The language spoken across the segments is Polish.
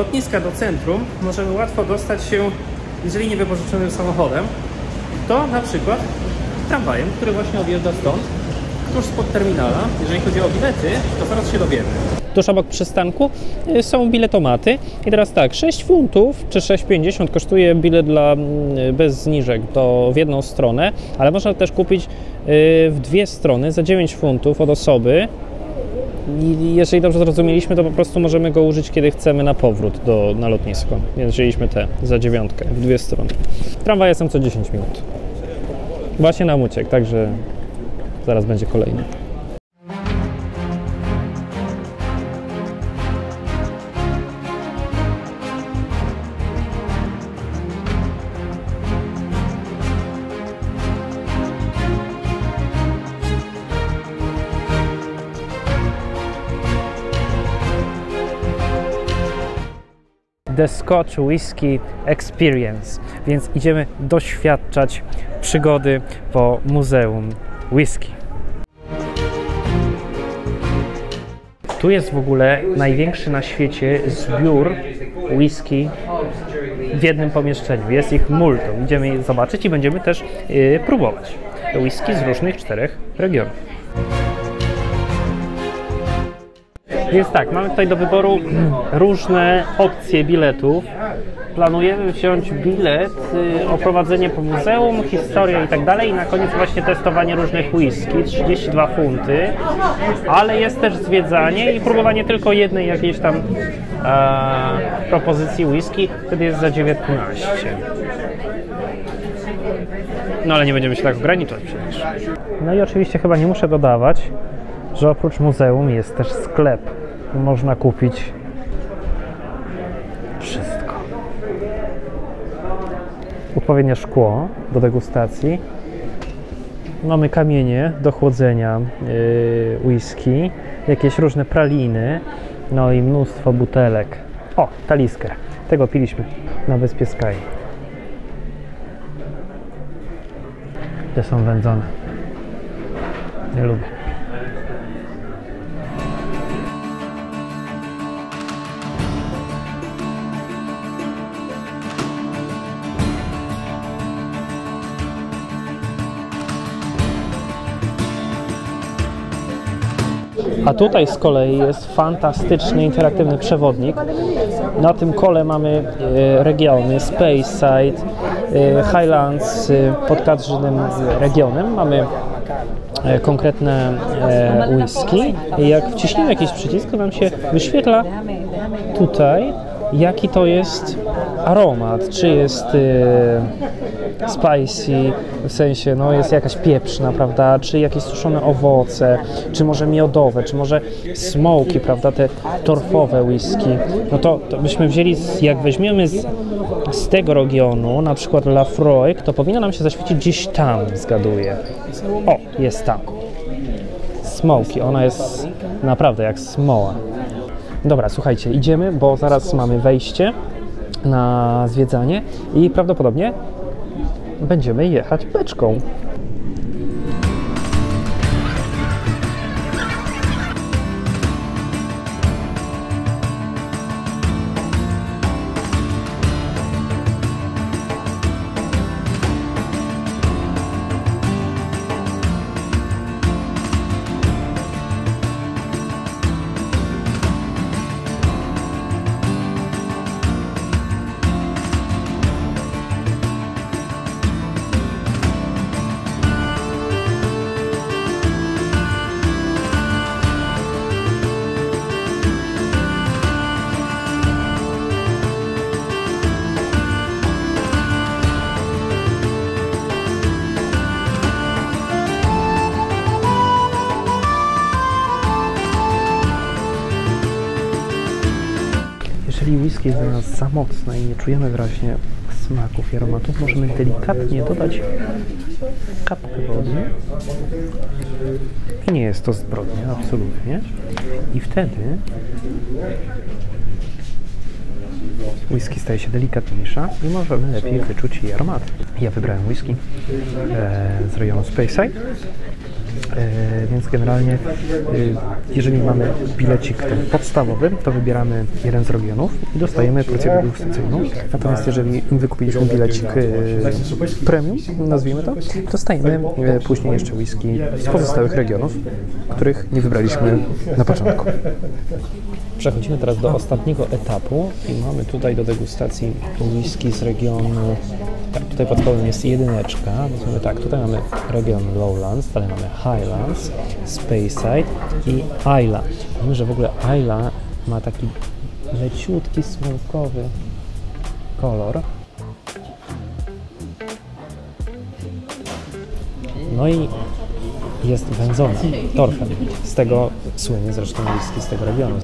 lotniska do centrum możemy łatwo dostać się, jeżeli nie wypożyczonym samochodem, to na przykład tramwajem, który właśnie odjeżdża stąd, tuż spod terminala. Jeżeli chodzi o bilety, to zaraz się dowiemy. Tuż obok przystanku y, są biletomaty. I teraz tak, 6 funtów czy 6,50 kosztuje bilet dla, mm, bez zniżek to w jedną stronę, ale można też kupić y, w dwie strony za 9 funtów od osoby. Jeżeli dobrze zrozumieliśmy, to po prostu możemy go użyć, kiedy chcemy na powrót do, na lotnisko. Więc wzięliśmy te za dziewiątkę w dwie strony. Tramwaje są co 10 minut. Właśnie nam uciekł, także zaraz będzie kolejny. The Scotch Whisky Experience, więc idziemy doświadczać przygody po Muzeum Whisky. Tu jest w ogóle największy na świecie zbiór whisky w jednym pomieszczeniu. Jest ich multum. Idziemy je zobaczyć i będziemy też yy, próbować whisky z różnych czterech regionów. Więc tak, mamy tutaj do wyboru różne opcje biletów. Planujemy wziąć bilet, y, oprowadzenie po muzeum, historię i tak dalej i na koniec właśnie testowanie różnych whisky, 32 funty, ale jest też zwiedzanie i próbowanie tylko jednej jakiejś tam propozycji whisky, wtedy jest za 19. No ale nie będziemy się tak ograniczać przecież. No i oczywiście chyba nie muszę dodawać, że oprócz muzeum jest też sklep. Można kupić wszystko. Odpowiednie szkło do degustacji. Mamy kamienie do chłodzenia yy, whisky, jakieś różne praliny, no i mnóstwo butelek. O, talisker. Tego piliśmy na Wyspie Sky. Te są wędzone. Nie lubię. A tutaj z kolei jest fantastyczny, interaktywny przewodnik. Na tym kole mamy e, regiony Speyside, e, Highlands e, pod każdym regionem. Mamy konkretne whisky. Jak wciśniemy jakiś przycisk, to nam się wyświetla tutaj, jaki to jest aromat. Czy jest spicy, w sensie no, jest jakaś pieprzna, prawda? Czy jakieś suszone owoce, czy może miodowe, czy może smoki, prawda? Te torfowe whisky. No to, to byśmy wzięli, z, jak weźmiemy z, z tego regionu, na przykład Lafroig, to powinno nam się zaświecić gdzieś tam, zgaduję. O, jest tam. Smoki, ona jest naprawdę jak smoła. Dobra, słuchajcie, idziemy, bo zaraz mamy wejście na zwiedzanie i prawdopodobnie będziemy jechać beczką. Jest dla nas za mocne i nie czujemy wyraźnie smaków i aromatów, możemy delikatnie dodać kapkę wody. I nie jest to zbrodnia, absolutnie. I wtedy whisky staje się delikatniejsza i możemy lepiej wyczuć jej aromat. Ja wybrałem whisky e, z rejonu Speyside więc generalnie, e, jeżeli mamy bilecik podstawowy, to wybieramy jeden z regionów i dostajemy porcję degustacyjną. Natomiast jeżeli wykupiliśmy bilecik e, premium, nazwijmy to, dostajemy e, później jeszcze whisky z pozostałych regionów, których nie wybraliśmy na początku. Przechodzimy teraz do ostatniego etapu i mamy tutaj do degustacji whisky z regionu, tak, tutaj pod spodem jest jedyneczka, więc tak, tutaj mamy region Lowlands, dalej mamy Highlands, Speyside i Isla. Wiemy, że w ogóle Isla ma taki leciutki, smolkowy kolor. No i jest wędzona torfem. Z tego słynie zresztą whisky z tego regionu.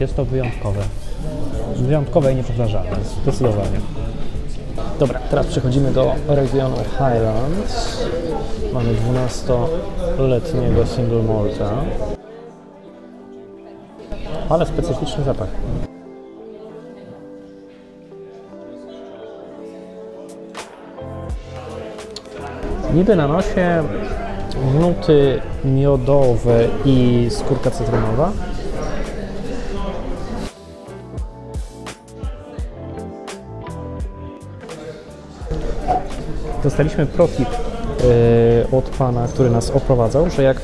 Jest to wyjątkowe. Wyjątkowe i niepowtarzalne, zdecydowanie. Dobra, teraz przechodzimy do regionu Highlands. Mamy 12-letniego single malta. Ale specyficzny zapach. Niby na nosie nuty miodowe i skórka cytrynowa, dostaliśmy protip y, od pana, który nas oprowadzał, że jak y,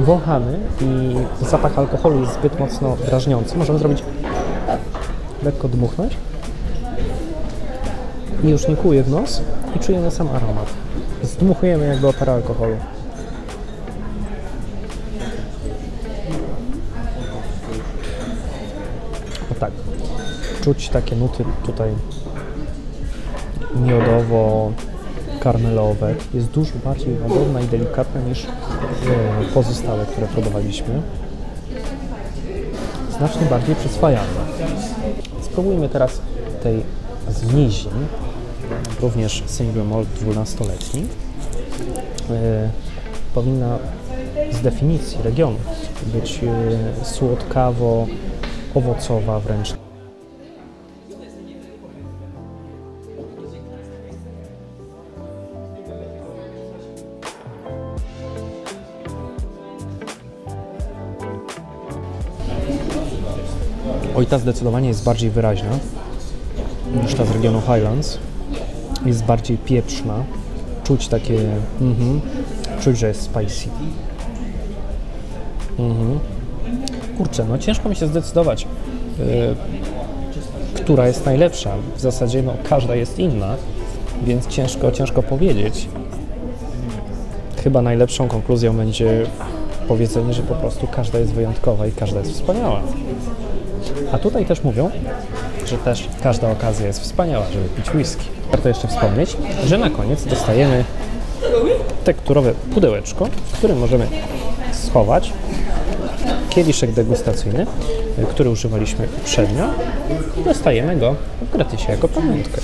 wąchamy i zapach alkoholu jest zbyt mocno drażniący, możemy zrobić lekko dmuchnąć i już nie kuje w nos i czujemy sam aromat. Zdmuchujemy jakby operę alkoholu. O tak. Czuć takie nuty tutaj miodowo-karmelowe. Jest dużo bardziej łagodna i delikatna niż e, pozostałe, które próbowaliśmy. Znacznie bardziej przyswajalna. Spróbujmy teraz tej z również single malt 12-letni. E, powinna z definicji regionu być e, słodkawo, owocowa wręcz. Oj, ta zdecydowanie jest bardziej wyraźna niż ta z regionu Highlands. Jest bardziej pieprzna. Czuć takie... Mhm. Czuć, że jest spicy. Mhm. Kurczę, no ciężko mi się zdecydować, yy, która jest najlepsza. W zasadzie no, każda jest inna, więc ciężko, ciężko powiedzieć. Chyba najlepszą konkluzją będzie powiedzenie, że po prostu każda jest wyjątkowa i każda jest wspaniała. A tutaj też mówią, że też każda okazja jest wspaniała, żeby pić whisky. Warto jeszcze wspomnieć, że na koniec dostajemy tekturowe pudełeczko, w którym możemy schować kieliszek degustacyjny, który używaliśmy uprzednio i dostajemy go w gratisie jako pamiątkę.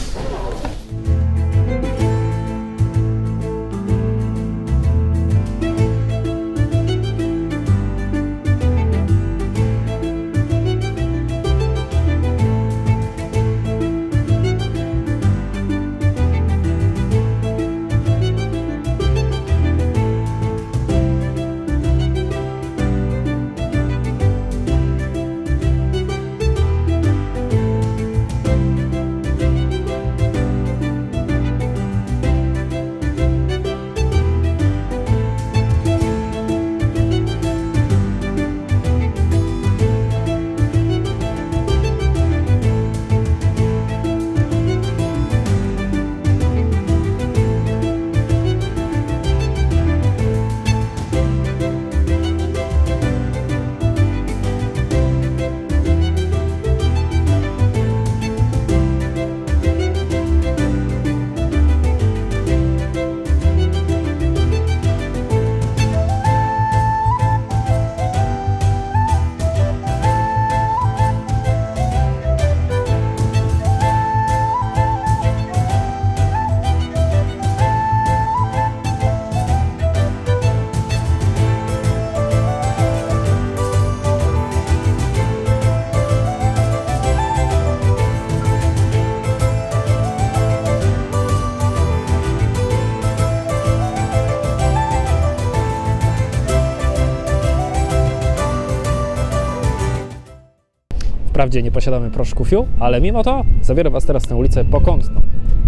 Wprawdzie nie posiadamy proszku fiu, ale mimo to zabiorę Was teraz na ulicę Pokątną.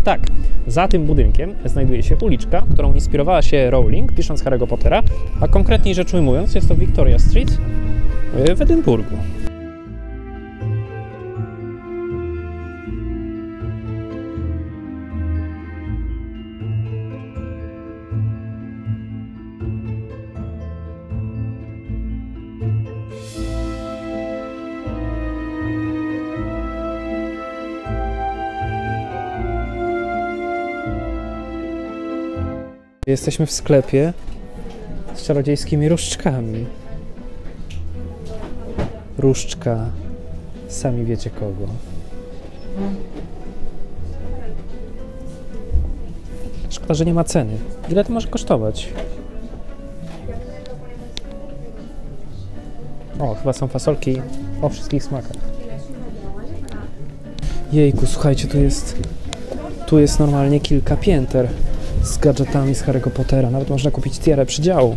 Tak, za tym budynkiem znajduje się uliczka, którą inspirowała się Rowling pisząc Harry'ego Pottera, a konkretniej rzecz ujmując jest to Victoria Street w Edynburgu. Jesteśmy w sklepie z czarodziejskimi różdżkami. Różdżka, sami wiecie kogo. Szkoda, że nie ma ceny. Ile to może kosztować? O, chyba są fasolki o wszystkich smakach. Jejku, słuchajcie, tu jest tu jest normalnie kilka pięter z gadżetami z Harry'ego Pottera. Nawet można kupić tierę przydziału.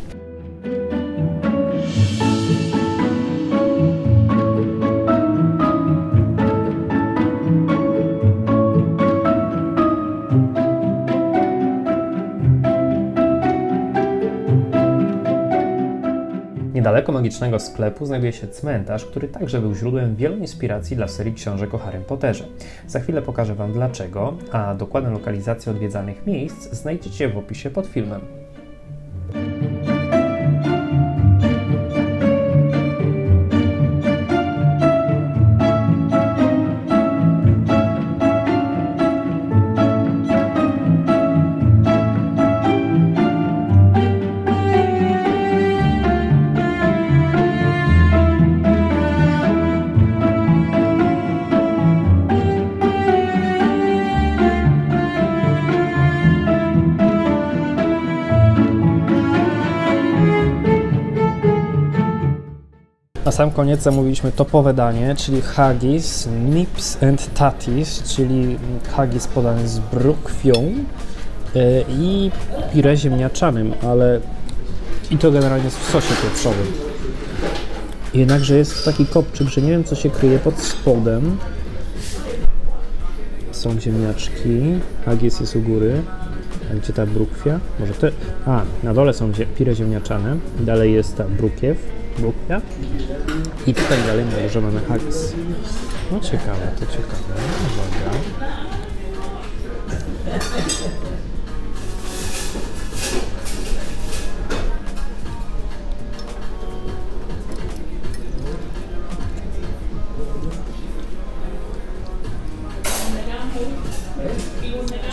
Niedaleko magicznego sklepu znajduje się cmentarz, który także był źródłem wielu inspiracji dla serii książek o Harrym Potterze. Za chwilę pokażę Wam dlaczego, a dokładne lokalizacje odwiedzanych miejsc znajdziecie w opisie pod filmem. Na sam koniec zamówiliśmy topowe danie, czyli haggis, nips and tatis, czyli haggis podany z brukwią yy, i pire ziemniaczanym, ale i to generalnie w sosie pieprzowym. Jednakże jest taki kopczyk, że nie wiem co się kryje pod spodem. Są ziemniaczki, haggis jest u góry, a gdzie ta brukwia? Może te... A, na dole są pire ziemniaczane, dalej jest ta brukiew, brukja i tutaj dalej mamy, że mamy haggis. No ciekawe, to ciekawe. Uwaga.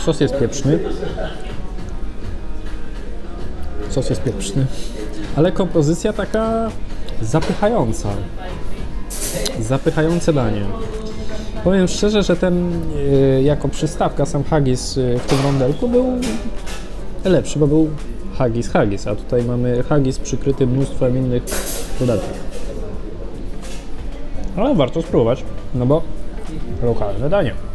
Sos jest pieprzny. Sos jest pieprzny. Ale kompozycja taka zapychająca. Zapychające danie. Powiem szczerze, że ten yy, jako przystawka sam haggis yy, w tym rondelku był lepszy, bo był haggis haggis, a tutaj mamy haggis przykryty mnóstwem innych dodatków. Ale warto spróbować, no bo lokalne danie.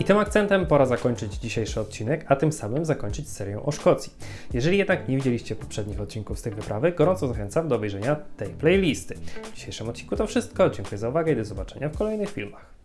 I tym akcentem pora zakończyć dzisiejszy odcinek, a tym samym zakończyć serię o Szkocji. Jeżeli jednak nie widzieliście poprzednich odcinków z tej wyprawy, gorąco zachęcam do obejrzenia tej playlisty. W dzisiejszym odcinku to wszystko. Dziękuję za uwagę i do zobaczenia w kolejnych filmach.